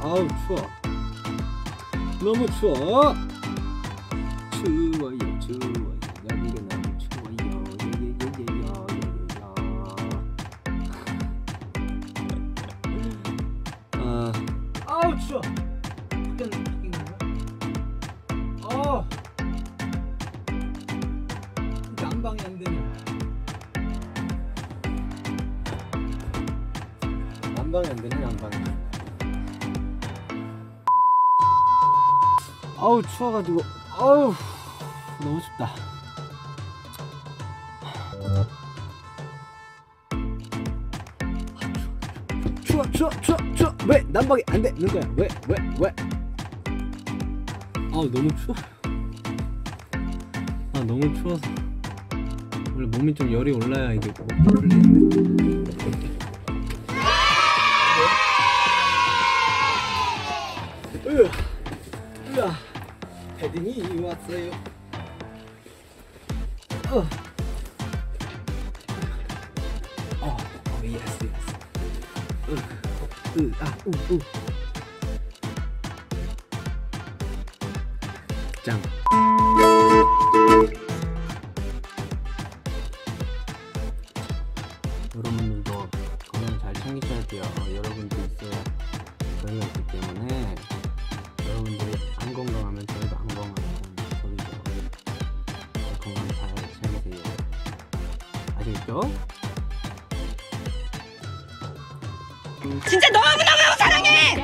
아우 추워. 너무 추워. 추워요 추워요. 여기가 너무 추워요. 예예예예요 예, 예. 아. 아우 추워. 난방이 안 되네. 난방이 안 되네 난방이. 아우 추워가지고 아우 너무 춥다. 추워 추워 추워 추워 왜 난방이 안 되는 거야 왜 왜 왜? 아우 너무 추워. 아 너무 추워서 원래 몸이 좀 열이 올라야 이게 뭐 풀리는데. 으아, 으아, 패딩이 왔어요. 어, 어, 어, 예스, 예스. 으, 으, 아, 우, 우. 짱. 아시겠죠? 진짜 너무너무 사랑해!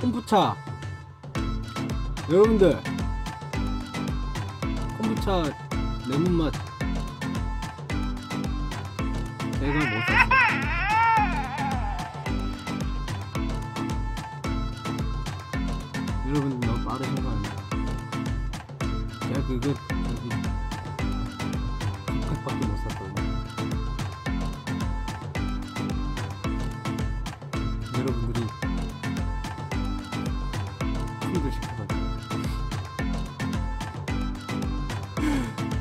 콤부차. 여러분들. 콤부차 레몬 맛. 제가 못 샀어요 여러분들 너무 빠르신 거 아니에요 제가 그거 여러분들이 풀도 시켜가지고.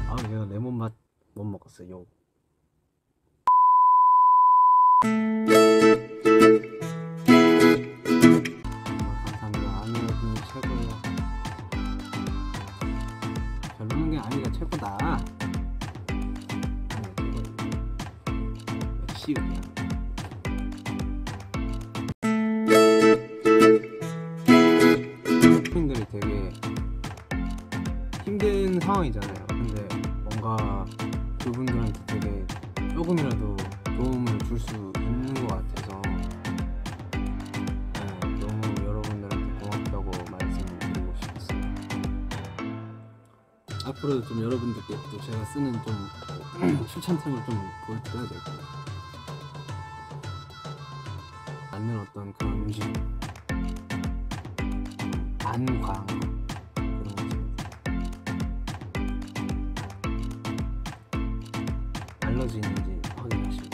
아 내가 레몬 맛 못 먹었어요. 감사합니다. 아니어도 최고예요. 별로는 게 아니라 최고다. 최고예요. 역시 그냥 그분들한테 되게 조금이라도 도움을 줄 수 있는 것 같아서 네, 너무 여러분들한테 고맙다고 말씀드리고 싶었어요. 앞으로도 좀 여러분들께 또 제가 쓰는 좀 추천템을 좀 보여드려야 될 거예요. 맞는 어떤 그런 음식 안광 알러지 있는지 확인하시고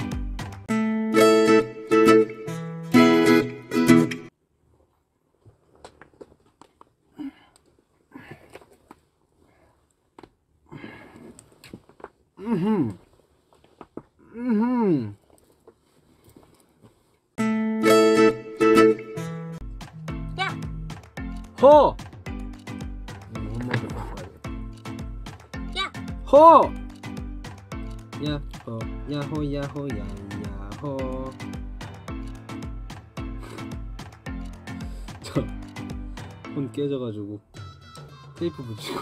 음흠 음흠 야호 야호 야호 야 야호 저폰 깨져가지고 테이프 붙이고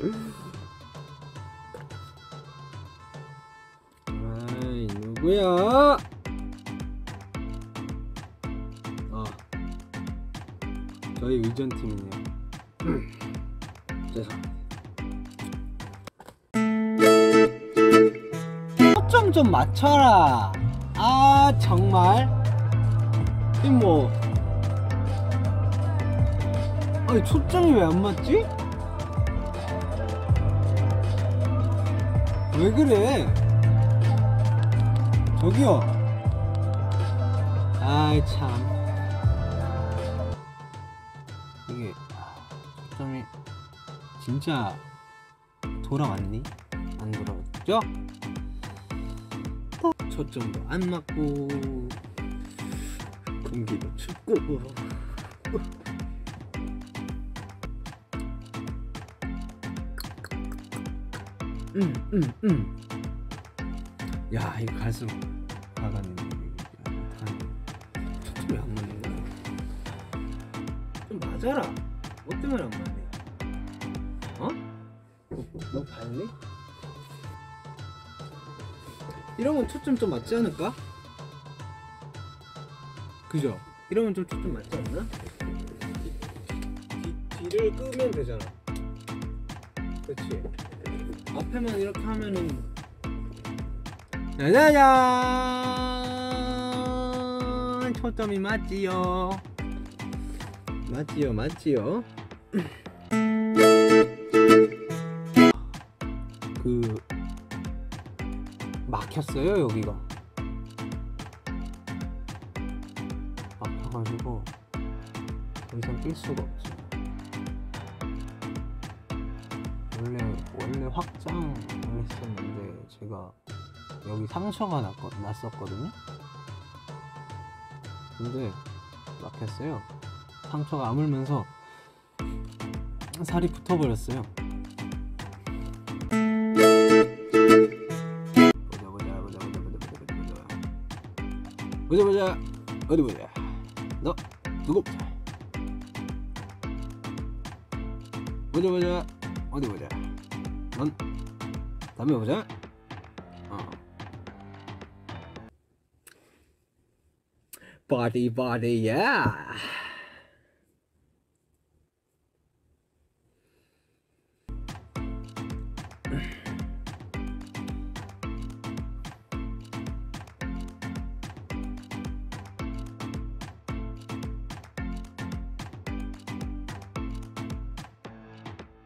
아이 누구야? 아 저희 의전팀이네요. 죄송합니다. 좀 맞춰라. 아 정말. 이뭐 아니 초점이 왜 안 맞지? 왜 그래? 저기요. 아이 참. 이게 아, 초점이 진짜 돌아왔니? 안 돌아왔죠? 초점도 안 맞고 공기도 춥고 음, 음, 음. 야 이거 갈수록 나가는데 초점이 안 맞는 거야 좀 맞아라 뭐 때문에 안 맞네 어? 너 발리? 이러면 초점 좀 맞지 않을까? 그죠? 이러면 좀 초점 맞지 않나? 뒤, 뒤 를 끄면 되잖아 그렇지 앞에만 이렇게 하면은 짜자잔 초점이 맞지요 맞지요 맞지요 그 막혔어요 여기가. 막혀가지고 더 이상 뛸 수가 없어요. 원래 원래 확장을 했었는데 제가 여기 상처가 났거, 났었거든요? 근데 막혔어요. 상처가 아물면서 살이 붙어버렸어요 ごちゃごちゃ、ごちゃごゃ。の、どこごちゃごちゃ、ごちゃごゃ。なん、ダメゃ。うん。パーティーパーティー、やー。